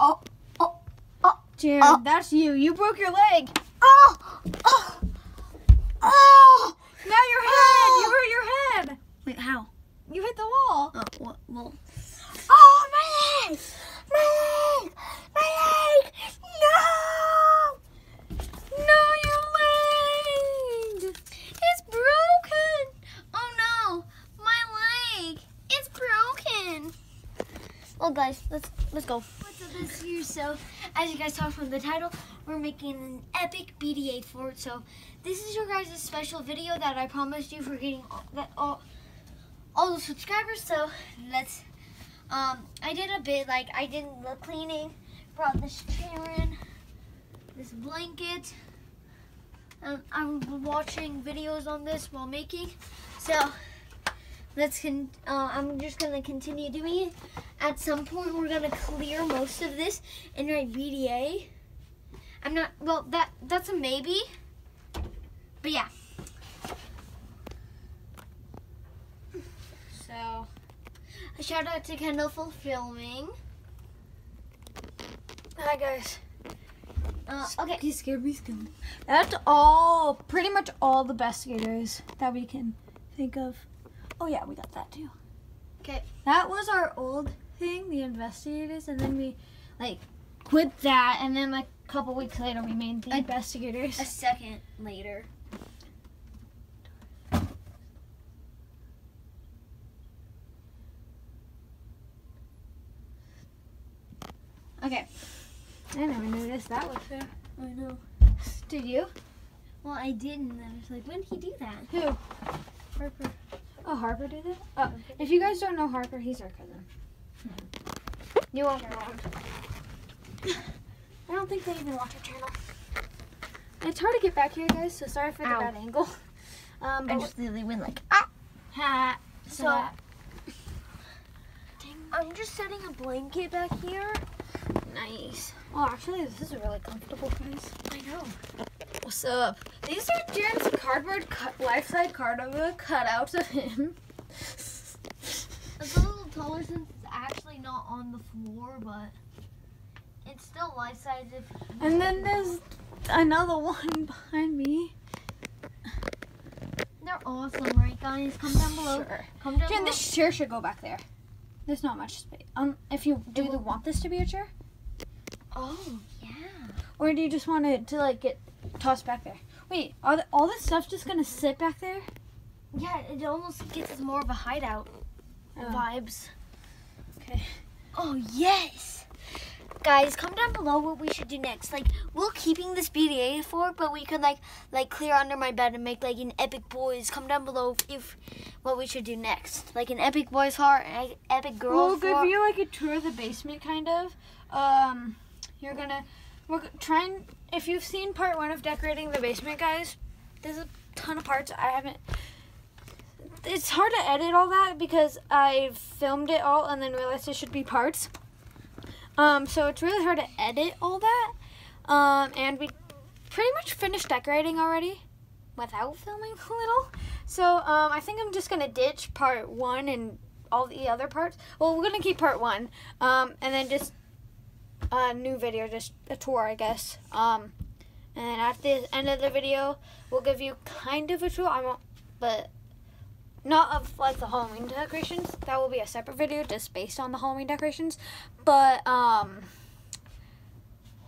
Oh, oh, oh, Jared, Oh. that's you. You broke your leg. oh, oh, oh. Now your head. You hurt your head. Wait, how? You hit the wall. Oh, what? Well. Oh, my leg! My leg! My leg! No! No, your leg. It's broken! Oh no! My leg! It's broken! Well guys, let's let's go. What's up this year? So as you guys saw from the title, we're making an epic BDA fort. So this is your guys' special video that I promised you for getting all, that all all the subscribers. So let's um I did a bit like I did the cleaning, brought this chair in, this blanket. Um, I'm watching videos on this while making. So let's con- uh, I'm just gonna continue doing it. At some point, we're gonna clear most of this and write BDA. I'm not well. That that's a maybe. But yeah. So a shout out to Kendall for filming. Hi guys. Uh, okay. Scared me skin. That's all, pretty much all the investigators that we can think of. Oh yeah, we got that too. Okay. That was our old thing, the investigators, and then we like quit that, and then like a couple weeks later we made the A- investigators. A second later. Okay. I never noticed that was there. I know. Did you? Well, I didn't. I was like, when did he do that? Who? Harper. Oh, Harper did it? Oh, if you guys don't know Harper, he's our cousin. You won't know. I don't think they even watch our channel. It's hard to get back here, guys, so sorry for the Ow. bad angle. Um, but I just literally went like, ah. hat. So- So, I'm just setting a blanket back here. nice. Oh, actually, this is a really comfortable, guys. I know. What's up? These are Jared's cardboard cut, life-size cardboard cutouts of him. It's a little taller since it's actually not on the floor, but it's still life size. If And then there's another one behind me. they're awesome, right, guys? Come down below. Sure. Come down Jen, below. this chair should go back there. There's not much space. Um, if you do you want this to be a chair, Oh yeah. or do you just want it to like get tossed back there? Wait, are the, all this stuff just gonna sit back there? Yeah, it almost gives us more of a hideout Oh. vibes. Okay. Oh yes. Guys, comment down below what we should do next. Like, we're keeping this BDA for, but we could like like clear under my bed and make like an epic boys. Comment down below if what we should do next. Like an epic boys heart, an epic girl We'll give you like a tour of the basement, kind of. Um, you're gonna we're trying. If you've seen part one of decorating the basement, guys, there's a ton of parts. I haven't. It's hard to edit all that because I filmed it all and then realized it should be parts. Um, so it's really hard to edit all that. Um, and we pretty much finished decorating already without filming a little. So um, I think I'm just gonna ditch part one and all the other parts. Well, we're gonna keep part one, um, and then just a new video, just a tour, I guess. Um, and at the end of the video, we'll give you kind of a tour. I won't, but not of like the Halloween decorations. That will be a separate video, just based on the Halloween decorations. But um,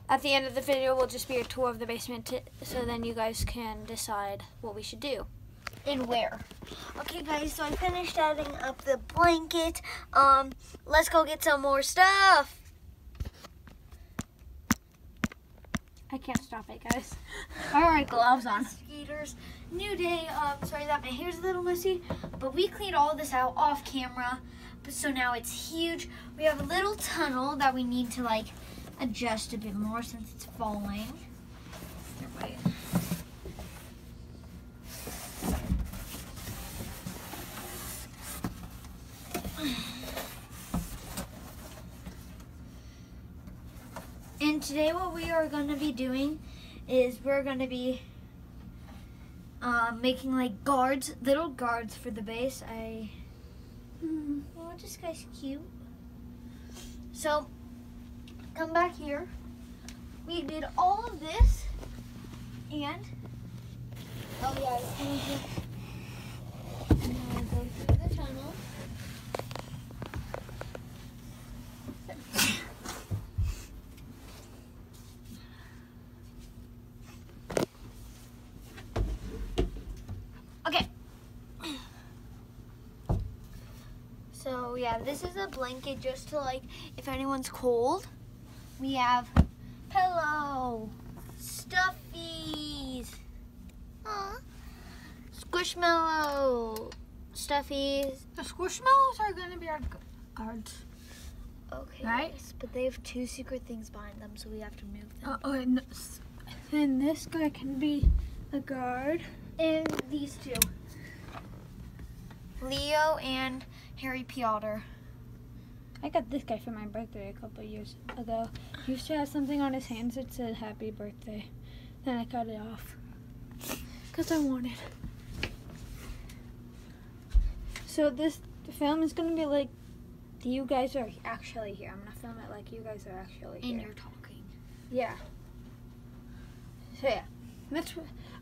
at the end of the video, will just be a tour of the basement, so then you guys can decide what we should do. and where. Okay, guys, so I finished adding up the blanket. Um, let's go get some more stuff. I can't stop it, guys. All right, gloves on. Investigators, new day. Um, sorry that my hair's a little messy, but we cleaned all this out off camera. But so now it's huge. We have a little tunnel that we need to like adjust a bit more since it's falling. Wait. And today, what we are going to be doing is we're going to be uh, making like guards, little guards for the base. I. Oh, this guy's cute. So, come back here. We did all of this, and oh yeah, it's going to now go through the tunnel. Okay. So yeah, this is a blanket just to like if anyone's cold. We have pillow, stuffies, Aw. squishmallow, stuffies. The squishmallows are gonna be our guards. Okay. Right. yes, but they have two secret things behind them, so we have to move them. Uh, oh, and, this- and this guy can be a guard. and these two, Leo and Harry Piotr. I got this guy for my birthday a couple years ago. He used to have something on his hands that said happy birthday. Then I cut it off. Because I wanted. So this film is going to be like you guys are actually here. I'm going to film it like you guys are actually here. And you're talking. Yeah. So yeah, that's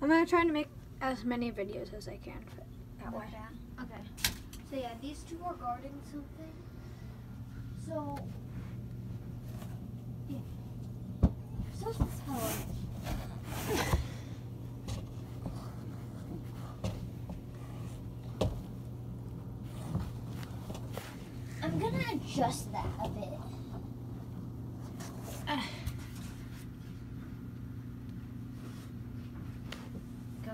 I'm gonna try to make as many videos as I can that way. Okay. So yeah, these two are guarding something. So yeah. So. I'm gonna adjust that a bit. Uh, Go.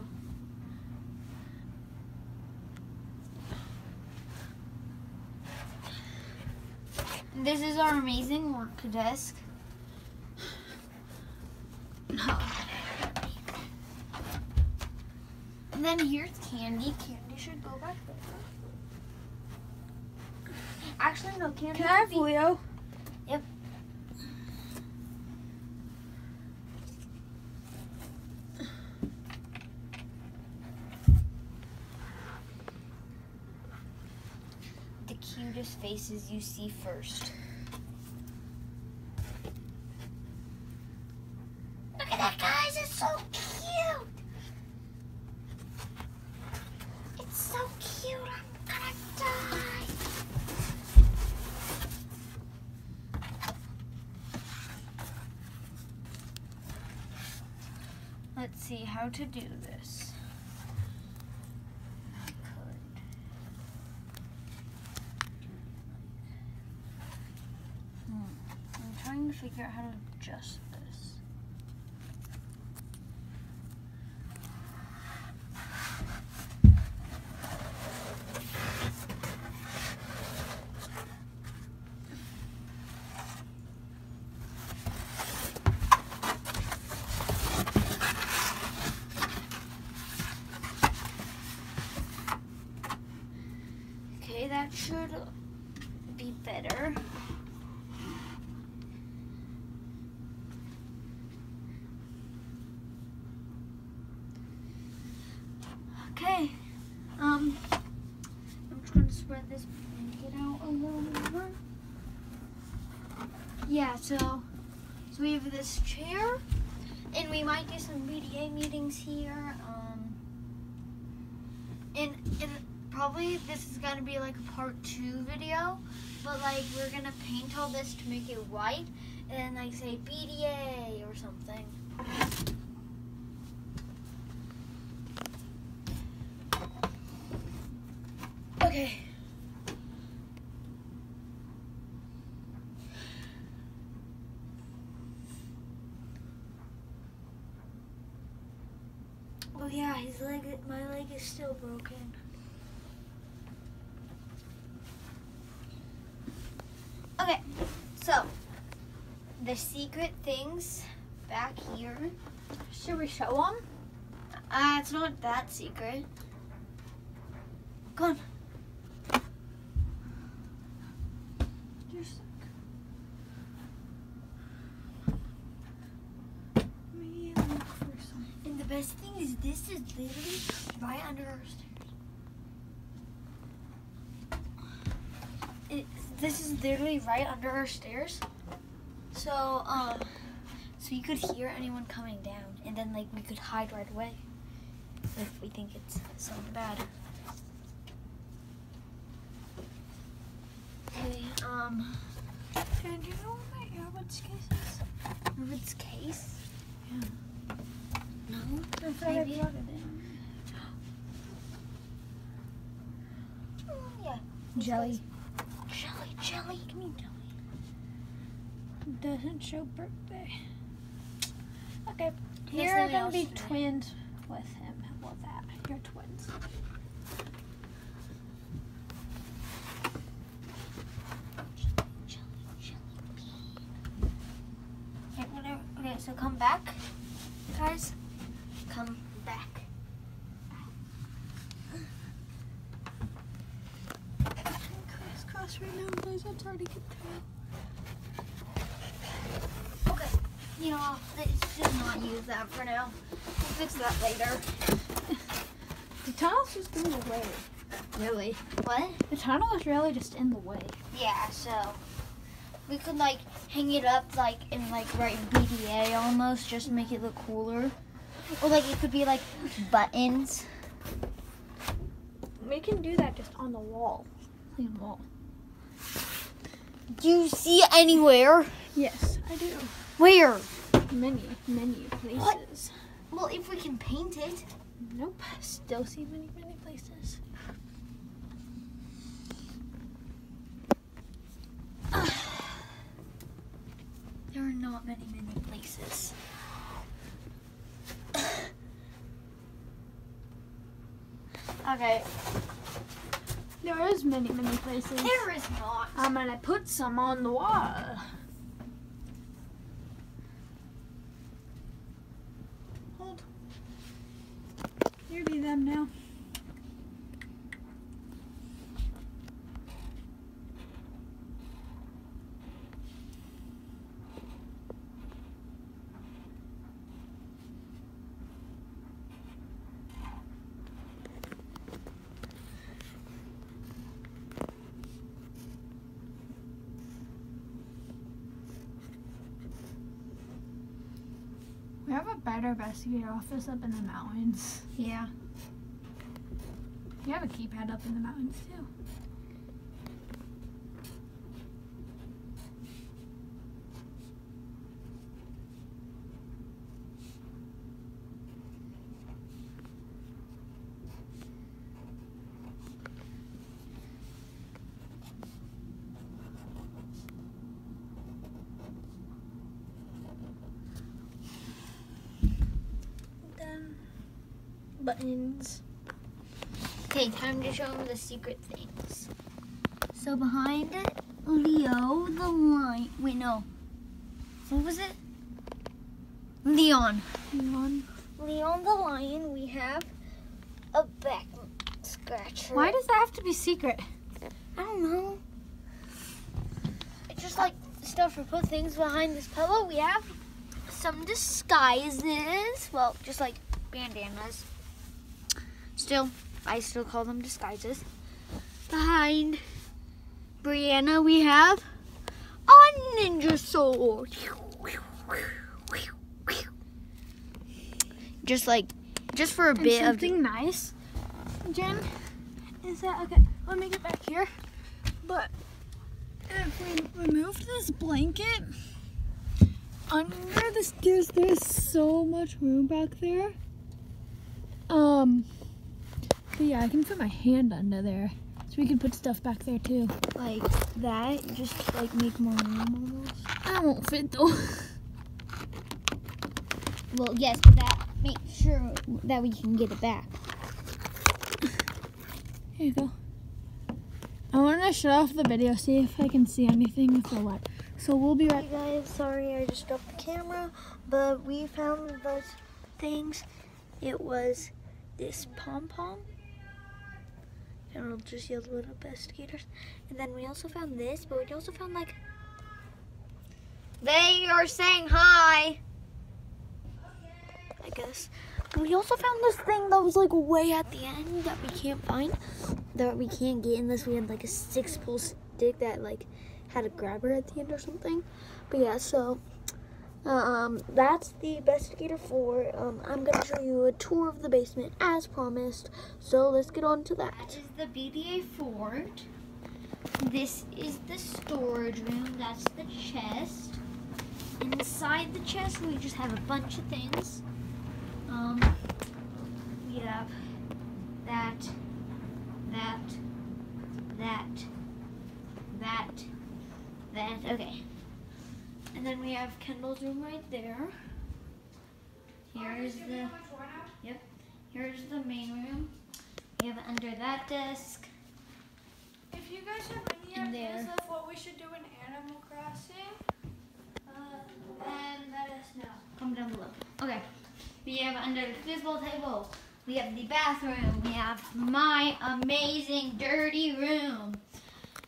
This is our amazing work desk. No. And then here's Candy. Candy should go back there. Actually, no, Candy. Can I have Leo? Yep. The cutest faces you see first. Look at that, guys! It's so cute! It's so cute! I'm gonna die! Let's see how to do this. Hmm. I'm trying to figure out how to adjust this. Okay, that should be better. Okay. Um, I'm just gonna spread this blanket out a little more. Yeah. So, so we have this chair, and we might do some BDA meetings here. Um, and and probably this is gonna be like a part two video, but like we're gonna paint all this to make it white, and like say BDA or something. Okay. Oh yeah, his leg, my leg is still broken. Okay, so the secret things back here. Should we show them? Uh, it's not that secret. Come on. Just me look for some. And the best thing is this is literally right under our stairs. It, this is literally right under our stairs. So, um, so you could hear anyone coming down, and then like we could hide right away if we think it's something bad. Okay, um, do you know where my earbuds case is? Ruben's case? Yeah. No. I thought I Maybe. brought it in. Yeah. Jelly. Jelly, jelly. Give me jelly. Doesn't show birthday. Okay. You're gonna be twins with him. How about that? You're twins. Jelly, jelly bean. Okay, so come back, guys. Come back. Crisscross right now, guys. It's hard to get through. Okay. You know, let's just not use that for now. We'll fix that later. The tunnel's just in the way. Really? What? The tunnel is really just in the way. Yeah, so we could like hang it up like in like right BDA almost, just to make it look cooler. Or like it could be like buttons. We can do that just on the wall. Clean wall. Do you see anywhere? Yes, I do. Where? Many, many places. What? Well, if we can paint it. Nope. Still see many, many places. There are not many, many places. Okay, There is many, many places. there is not. I'm gonna put some on the wall. Hold. Here be them now. We have a better investigator office up in the mountains. Yeah. You have a keypad up in the mountains too. Then buttons. Okay, time to show them the secret things. So behind it, Leo the lion. Wait, no. What was it? Leon. Leon. Leon the lion. We have a back scratcher. Why does that have to be secret? I don't know. It's just like stuff to put things behind this pillow. We have some disguises. Well, just like bandanas. Still, I still call them disguises. Behind Brianna, we have a ninja sword. Just like, just for a And bit of. something nice, Jen, is that okay? Let me get back here. But if we removed this blanket under the stairs, there's so much room back there. Um, but yeah, I can put my hand under there, so we can put stuff back there too. like that, just like make more room almost. I won't fit though. Well, yes, but that make sure that we can get it back. Here you go. I want to shut off the video, see if I can see anything with the light. So we'll be right Hey guys, sorry I just dropped the camera, but we found those things. It was this pom pom. And it'll just yell little investigators. And then we also found this, but we also found like they are saying hi. I guess. We also found this thing that was like way at the end that we can't find. That we can't get unless we had like a six pole stick that like had a grabber at the end or something. But yeah, so um, that's the Bestigator 4. Um, I'm going to show you a tour of the basement as promised. So let's get on to that. That is the BDA Ford. This is the storage room. That's the chest. Inside the chest, we just have a bunch of things. Um, we have that, that, that, that, that. Okay. We have Kendall's room right there. Here's the. Yep. Here's the main room. We have under that desk. If you guys have any In ideas there. of what we should do in Animal Crossing, uh, then let us know. Comment down below. Okay. We have under the football table. We have the bathroom. We have my amazing dirty room.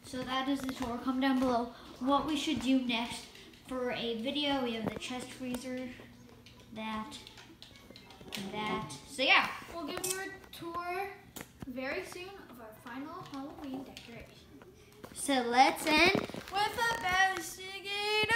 So that is the tour. Comment down below what we should do next for a video. We have the chest freezer, that, and that. So yeah. We'll give you a tour very soon of our final Halloween decoration. So let's end. With a basket